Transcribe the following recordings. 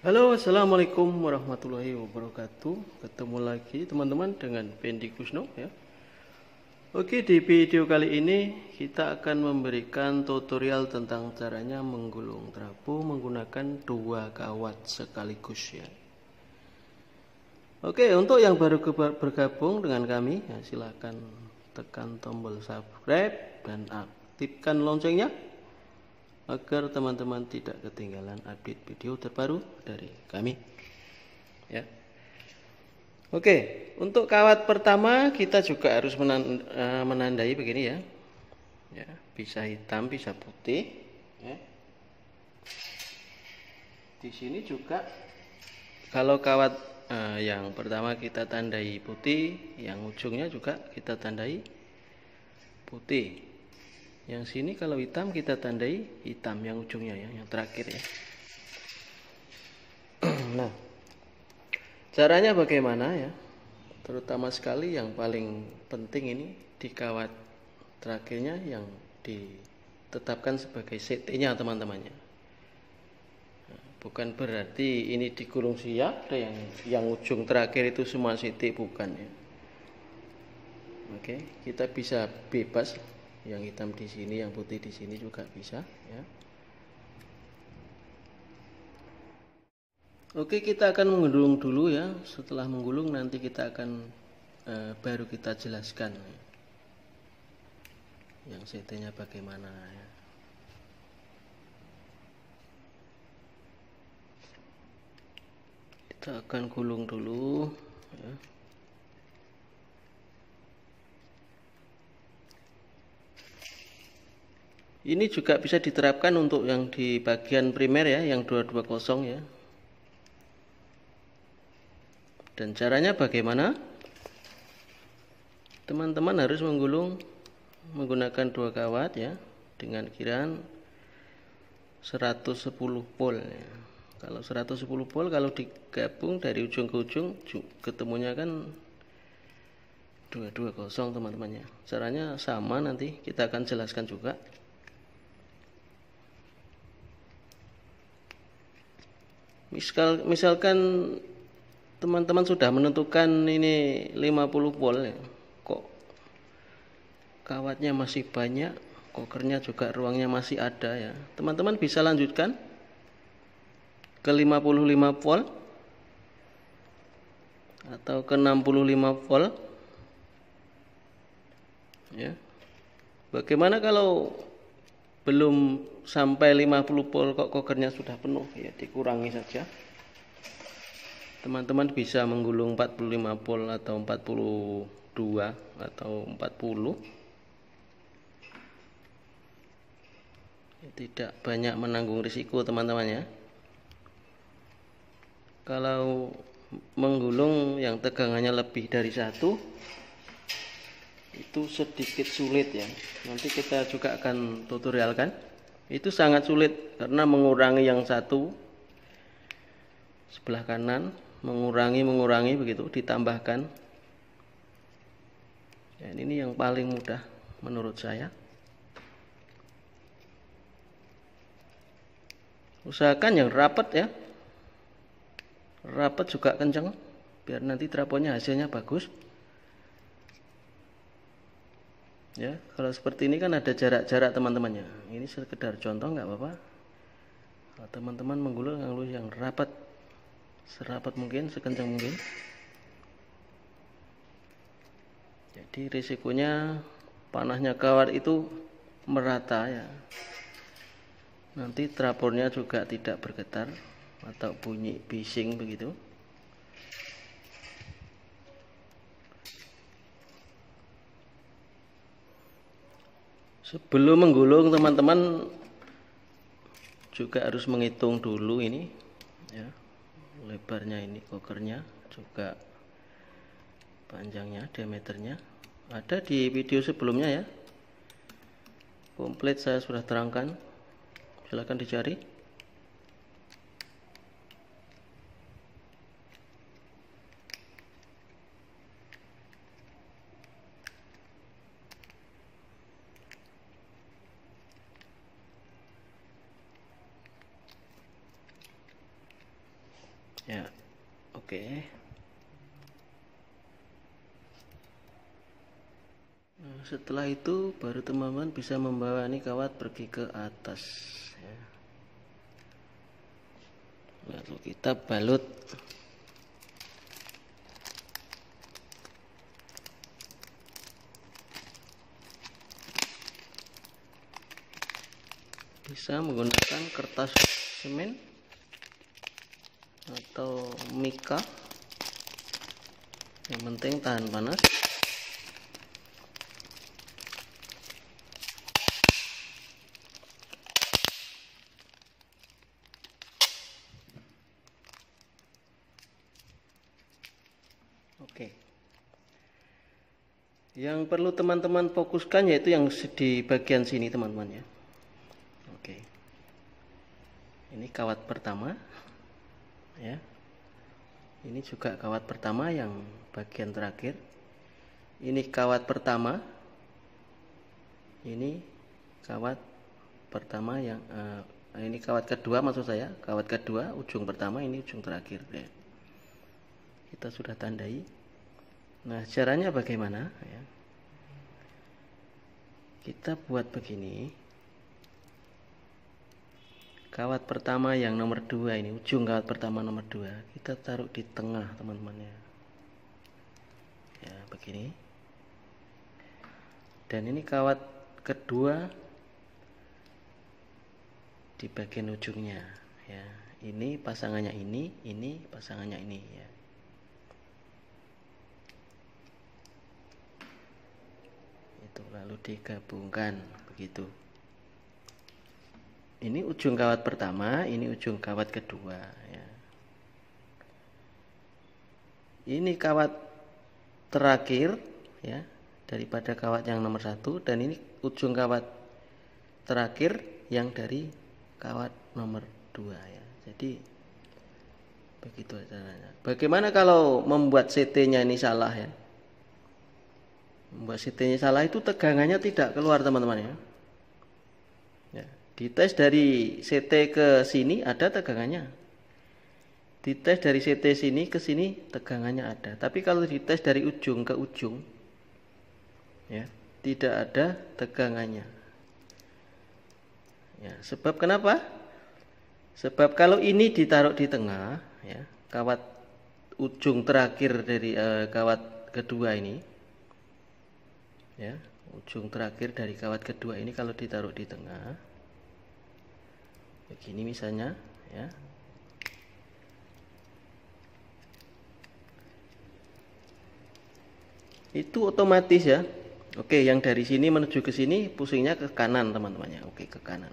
Halo, assalamualaikum warahmatullahi wabarakatuh. Ketemu lagi teman-teman dengan Pendi Kusno ya. Oke, di video kali ini kita akan memberikan tutorial tentang caranya menggulung terapung menggunakan dua kawat sekaligus ya. Oke, untuk yang baru bergabung dengan kami, ya silahkan tekan tombol subscribe dan aktifkan loncengnya agar teman-teman tidak ketinggalan update video terbaru dari kami. Ya. Oke, untuk kawat pertama kita juga harus eh, menandai begini ya. Ya, bisa hitam, bisa putih, ya. Di sini juga kalau kawat eh, yang pertama kita tandai putih, yang ujungnya juga kita tandai putih. Yang sini kalau hitam kita tandai hitam yang ujungnya ya, yang terakhir ya. nah, Caranya bagaimana ya? Terutama sekali yang paling penting ini di kawat terakhirnya yang ditetapkan sebagai CT-nya teman-temannya. Bukan berarti ini digulung siap yang yang ujung terakhir itu semua CT bukan ya. Oke, kita bisa bebas yang hitam di sini, yang putih di sini juga bisa ya. Oke kita akan menggulung dulu ya setelah menggulung nanti kita akan eh, baru kita jelaskan yang CT nya bagaimana ya. kita akan gulung dulu ya. Ini juga bisa diterapkan untuk yang di bagian primer ya yang 220 ya Dan caranya bagaimana? Teman-teman harus menggulung menggunakan dua kawat ya dengan kiraan 110 volt ya. Kalau 110 volt kalau digabung dari ujung ke ujung ketemunya kan 220 teman-temannya. Caranya sama nanti kita akan jelaskan juga. Misal, misalkan teman-teman sudah menentukan ini 50 volt ya. kok kawatnya masih banyak kokernya juga ruangnya masih ada ya teman-teman bisa lanjutkan ke 55 volt atau ke 65 volt ya bagaimana kalau belum sampai 50 volt kok kokernya sudah penuh. Ya dikurangi saja. Teman-teman bisa menggulung 45 volt atau 42 atau 40 tidak banyak menanggung risiko teman-teman ya. Kalau menggulung yang tegangannya lebih dari satu itu sedikit sulit ya. Nanti kita juga akan tutorialkan. Itu sangat sulit karena mengurangi yang satu sebelah kanan mengurangi mengurangi begitu ditambahkan. Dan ini yang paling mudah menurut saya. Usahakan yang rapat ya. Rapat juga kencang biar nanti traponya hasilnya bagus ya kalau seperti ini kan ada jarak-jarak teman-temannya. Ini sekedar contoh nggak apa-apa. Teman-teman menggulung yang rapat serapat mungkin sekencang mungkin. Jadi risikonya panahnya kawat itu merata ya. Nanti trapornya juga tidak bergetar atau bunyi bising begitu sebelum menggulung teman-teman juga harus menghitung dulu ini ya. Lebarnya ini kokernya juga panjangnya diameternya. Ada di video sebelumnya ya. Komplit saya sudah terangkan. Silahkan dicari oke. Nah, setelah itu baru teman-teman bisa membawa ini kawat pergi ke atas ya. lalu kita balut. Bisa menggunakan kertas semen atau mika. Yang penting tahan panas. Oke. Yang perlu teman-teman fokuskan yaitu yang di bagian sini teman-teman ya. Oke. Ini kawat pertama ya. Ini juga kawat pertama yang bagian terakhir. Ini kawat pertama. Ini kawat pertama yang uh, ini kawat kedua maksud saya. Kawat kedua ujung pertama ini ujung terakhir ya. kita sudah tandai. Nah caranya bagaimana ya? Kita buat begini kawat pertama yang nomor dua ini ujung kawat pertama nomor dua kita taruh di tengah teman-teman ya. Ya begini. Dan ini kawat kedua di bagian ujungnya ya. Ini pasangannya ini ini pasangannya ini ya. Itu lalu digabungkan begitu ini ujung kawat pertama, ini ujung kawat kedua. Ya. Ini kawat terakhir, ya, daripada kawat yang nomor satu, dan ini ujung kawat terakhir yang dari kawat nomor dua. Ya. Jadi begitu caranya. Bagaimana kalau membuat CT-nya ini salah ya? Membuat CT-nya salah itu tegangannya tidak keluar teman-teman ya Dites dari CT ke sini ada tegangannya. Dites dari CT sini ke sini tegangannya ada. Tapi kalau dites dari ujung ke ujung ya, tidak ada tegangannya. Ya, sebab kenapa? Sebab kalau ini ditaruh di tengah ya, kawat ujung terakhir dari uh, kawat kedua ini ya, ujung terakhir dari kawat kedua ini kalau ditaruh di tengah begini misalnya ya. Itu otomatis ya. Oke yang dari sini menuju ke sini pusingnya ke kanan teman-temannya. Oke ke kanan.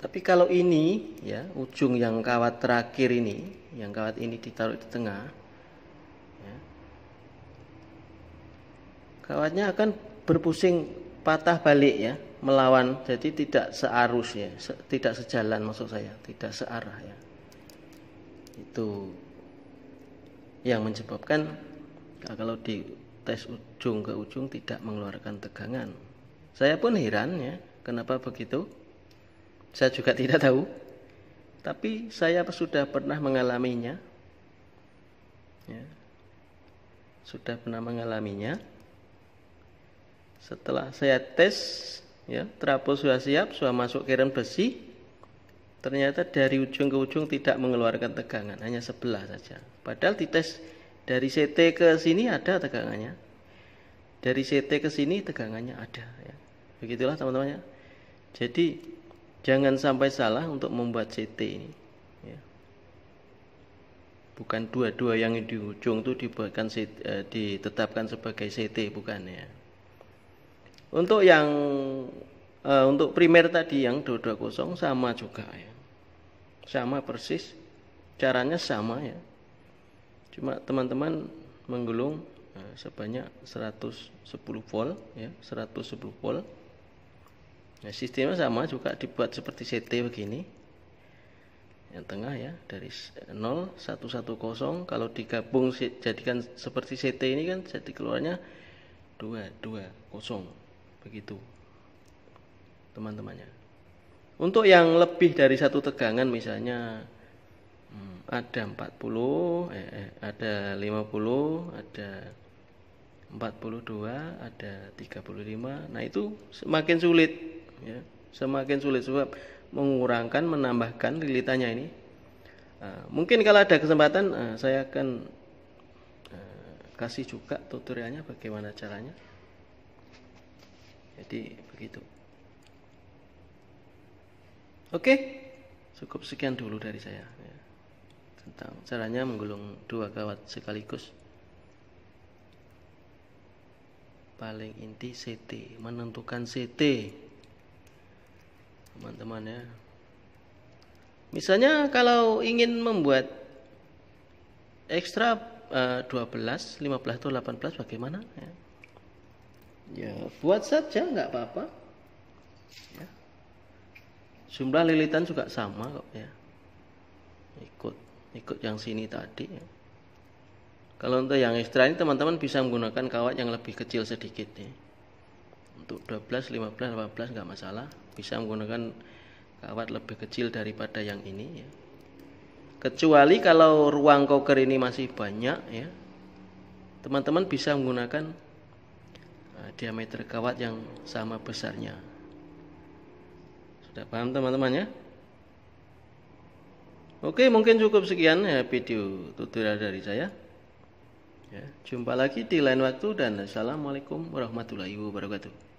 Tapi kalau ini ya ujung yang kawat terakhir ini yang kawat ini ditaruh di tengah ya, kawatnya akan berpusing patah balik ya melawan jadi tidak searus ya se, tidak sejalan maksud saya tidak searah ya. Itu yang menyebabkan kalau di tes ujung ke ujung tidak mengeluarkan tegangan. Saya pun heran ya kenapa begitu? Saya juga tidak tahu. Tapi saya sudah pernah mengalaminya. Ya. Sudah pernah mengalaminya. Setelah saya tes ya trapos sudah siap sudah masuk kiran besi. Ternyata dari ujung ke ujung tidak mengeluarkan tegangan hanya sebelah saja. Padahal dites dari CT ke sini ada tegangannya. Dari CT ke sini tegangannya ada ya. begitulah teman-teman ya. Jadi jangan sampai salah untuk membuat CT ini ya. bukan dua-dua yang di ujung itu dibuatkan eh, ditetapkan sebagai CT bukan ya untuk yang uh, untuk primer tadi yang 220 sama juga ya. Sama persis. Caranya sama ya. Cuma teman-teman menggulung uh, sebanyak 110 volt ya, 110 volt. Nah, sistemnya sama juga dibuat seperti CT begini. Yang tengah ya dari 0 110 kalau digabung jadikan seperti CT ini kan jadi keluarnya 220 begitu. Teman-temannya. Untuk yang lebih dari satu tegangan misalnya hmm, ada 40 eh, eh, ada 50 ada 42 ada 35 nah itu semakin sulit ya. Semakin sulit sebab mengurangkan menambahkan lilitannya ini. Uh, mungkin kalau ada kesempatan uh, saya akan uh, kasih juga tutorialnya bagaimana caranya jadi begitu. Oke cukup sekian dulu dari saya ya, tentang caranya menggulung dua kawat sekaligus. Paling inti CT menentukan CT teman-teman ya. Misalnya kalau ingin membuat ekstra uh, 12 15 atau 18 bagaimana ya, ya buat saja nggak apa-apa ya. jumlah lilitan juga sama kok ya ikut ikut yang sini tadi ya. kalau untuk yang ekstra ini teman-teman bisa menggunakan kawat yang lebih kecil sedikit ya untuk 12, 15, 18 nggak masalah bisa menggunakan kawat lebih kecil daripada yang ini ya. kecuali kalau ruang koker ini masih banyak ya teman-teman bisa menggunakan diameter kawat yang sama besarnya. Sudah paham teman-teman ya? Oke mungkin cukup sekian ya video tutorial dari saya. Ya, jumpa lagi di lain waktu dan assalamualaikum warahmatullahi wabarakatuh